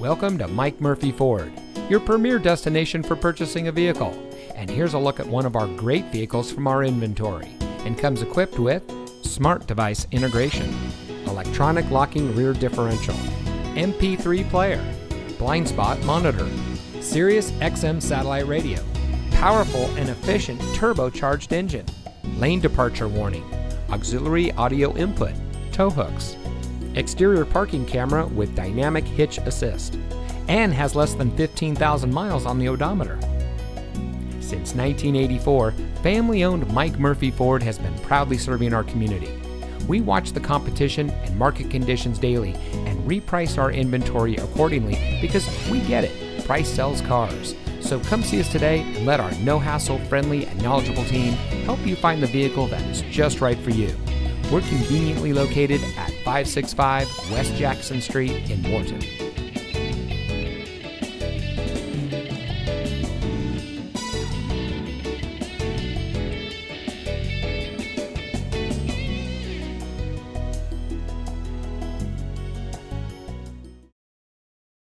Welcome to Mike Murphy Ford, your premier destination for purchasing a vehicle. And here's a look at one of our great vehicles from our inventory and comes equipped with smart device integration, electronic locking rear differential, MP3 player, blind spot monitor, Sirius XM satellite radio, powerful and efficient turbocharged engine, lane departure warning, auxiliary audio input, tow hooks, exterior parking camera with dynamic hitch assist, and has less than 15,000 miles on the odometer. Since 1984, family owned Mike Murphy Ford has been proudly serving our community. We watch the competition and market conditions daily and reprice our inventory accordingly because we get it. Price sells cars. So come see us today and let our no hassle, friendly, and knowledgeable team help you find the vehicle that is just right for you. We're conveniently located at 565 West Jackson Street in Morton.